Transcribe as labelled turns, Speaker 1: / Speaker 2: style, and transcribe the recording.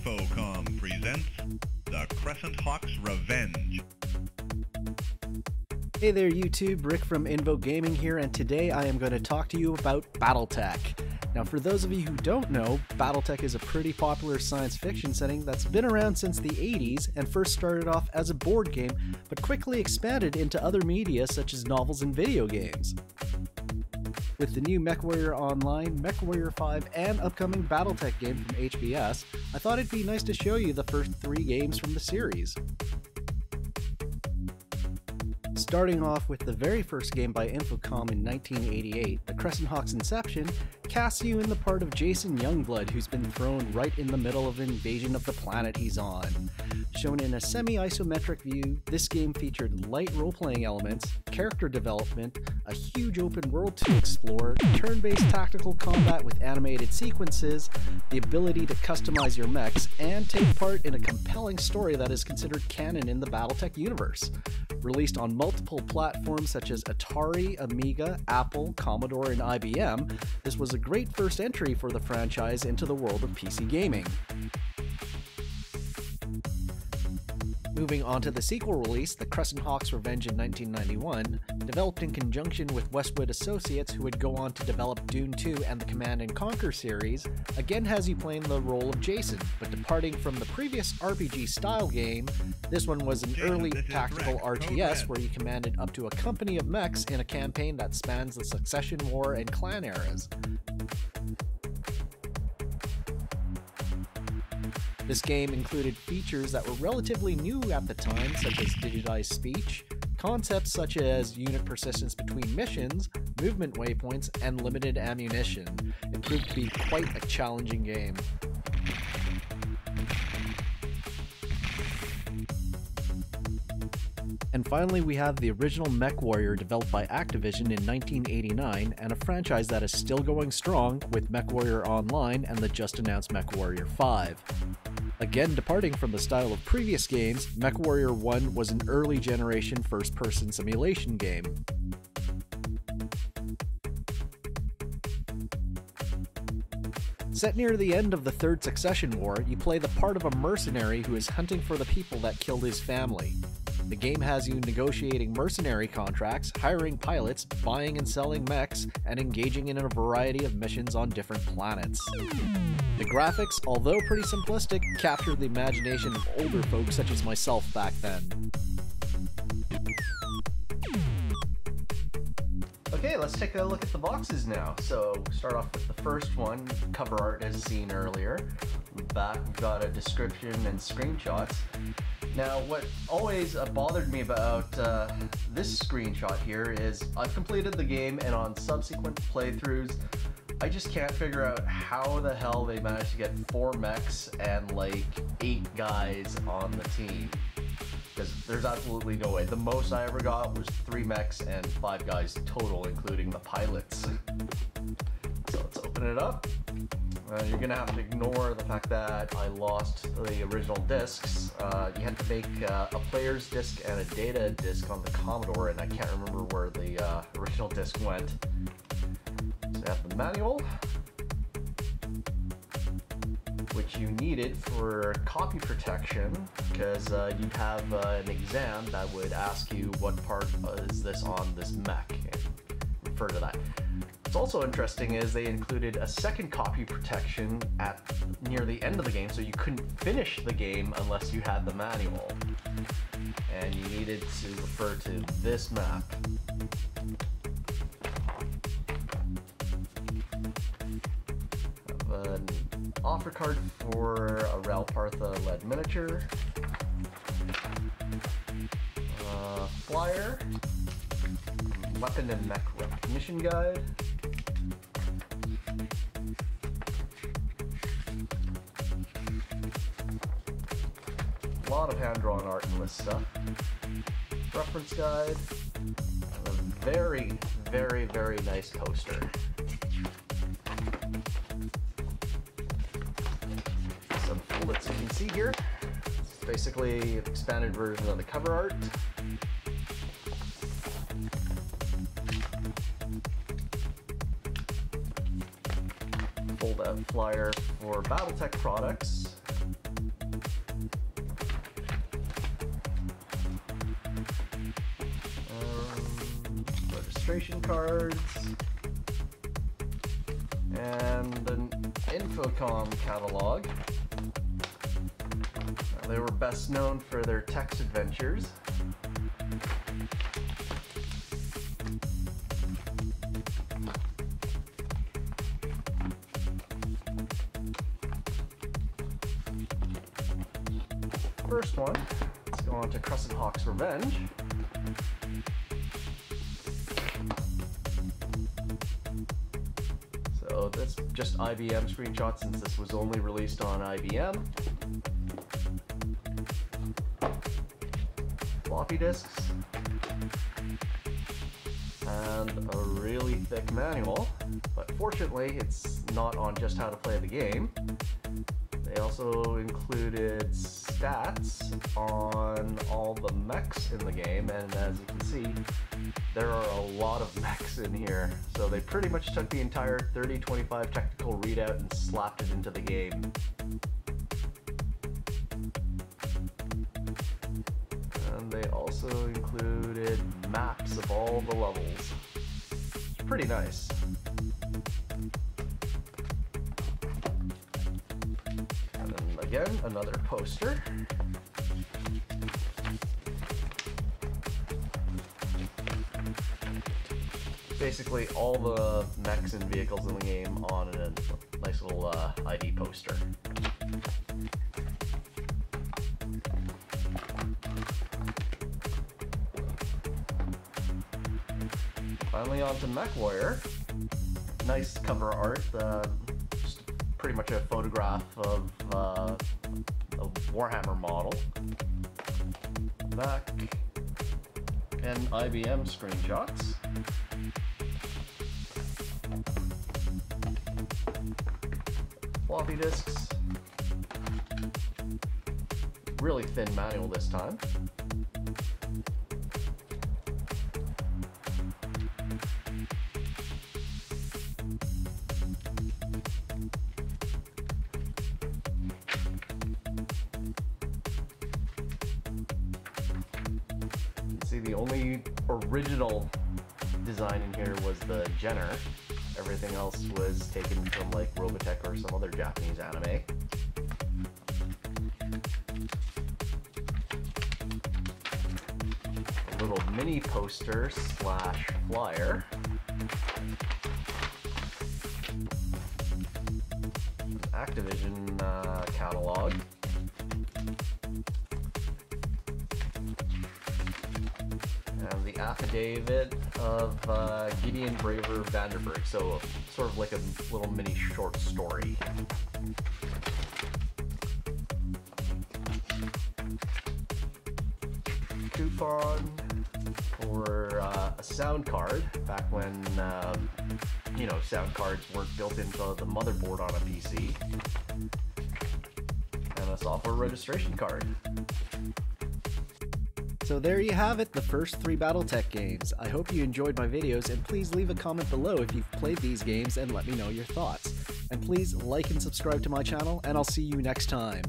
Speaker 1: Infocom presents The Crescent Hawk's Revenge.
Speaker 2: Hey there, YouTube. Rick from Invoke Gaming here, and today I am going to talk to you about Battletech. Now, for those of you who don't know, Battletech is a pretty popular science fiction setting that's been around since the 80s and first started off as a board game, but quickly expanded into other media such as novels and video games. With the new MechWarrior Online, MechWarrior 5, and upcoming Battletech game from HBS, I thought it'd be nice to show you the first three games from the series. Starting off with the very first game by Infocom in 1988, The Crescent Hawk's Inception casts you in the part of Jason Youngblood, who's been thrown right in the middle of an invasion of the planet he's on. Shown in a semi isometric view, this game featured light role playing elements, character development, a huge open world to explore, turn based tactical combat with animated sequences, the ability to customize your mechs, and take part in a compelling story that is considered canon in the Battletech universe. Released on multiple platforms such as Atari, Amiga, Apple, Commodore, and IBM, this was a great first entry for the franchise into the world of PC gaming. Moving on to the sequel release, The Crescent Hawk's Revenge in 1991, developed in conjunction with Westwood Associates, who would go on to develop Dune 2 and the Command and Conquer series, again has you playing the role of Jason, but departing from the previous RPG style game, this one was an
Speaker 1: Jason,
Speaker 2: early tactical RTS where you commanded up to a company of mechs in a campaign that spans the Succession War and Clan eras. This game included features that were relatively new at the time, such as digitized speech, concepts such as unit persistence between missions, movement waypoints, and limited ammunition. It proved to be quite a challenging game. And finally, we have the original MechWarrior developed by Activision in 1989, and a franchise that is still going strong with MechWarrior Online and the just announced MechWarrior 5. Again, departing from the style of previous games, MechWarrior 1 was an early generation first person simulation game. Set near the end of the Third Succession War, you play the part of a mercenary who is hunting for the people that killed his family. The game has you negotiating mercenary contracts, hiring pilots, buying and selling mechs, and engaging in a variety of missions on different planets. The graphics, although pretty simplistic, captured the imagination of older folks such as myself back then. Okay, let's take a look at the boxes now. So, start off with the first one, cover art as seen earlier. Back, we've got a description and screenshots. Now, what always uh, bothered me about uh, this screenshot here is I've completed the game, and on subsequent playthroughs, I just can't figure out how the hell they managed to get four mechs and like eight guys on the team. Because there's absolutely no way. The most I ever got was three mechs and five guys total, including the pilots. So let's open it up. Uh, you're gonna have to ignore the fact that I lost the original discs. Uh, you had to make uh, a player's disc and a data disc on the Commodore, and I can't remember where the uh, original disc went. So I have the manual, which you needed for copy protection, because uh, you'd have uh, an exam that would ask you what part is this on this mech, refer to that. What's also interesting is they included a second copy protection at near the end of the game, so you couldn't finish the game unless you had the manual. And you needed to refer to this map. An offer card for a Ral Partha lead miniature. Uh, flyer. Weapon and mech recognition guide. Of hand-drawn art in this stuff. Reference guide. And a very, very, very nice poster. Some bullets you can see here. It's basically an expanded version of the cover art. Fold out flyer for Battletech products. Registration cards, and an Infocom catalog. Uh, they were best known for their text adventures. First one, let's go on to Crescent Hawk's Revenge. Just IBM screenshots since this was only released on IBM. Floppy disks. And a really thick manual, but fortunately it's not on just how to play the game. They also included stats on all the mechs in the game, and as you can see, there are a lot of mechs in here. So they pretty much took the entire 3025 technical readout and slapped it into the game. And they also included maps of all the levels. It's pretty nice. Again, another poster. Basically all the mechs and vehicles in the game on a nice little uh, ID poster. Finally on to MechWarrior. Nice cover art. Uh, pretty much a photograph of uh, a Warhammer model. Back. And IBM screenshots. Floppy disks. Really thin manual this time. The only original design in here was the Jenner. Everything else was taken from like Robotech or some other Japanese anime. A little mini poster slash flyer. Activision uh, catalog. Affidavit of uh, Gideon Braver Vandenburg. So, sort of like a little mini short story. Coupon for uh, a sound card back when, um, you know, sound cards weren't built into the motherboard on a PC. And a software registration card.
Speaker 3: So there you have it, the first three Battletech games. I hope you enjoyed my videos and please leave a comment below if you've played these games and let me know your thoughts. And please like and subscribe to my channel and I'll see you next time.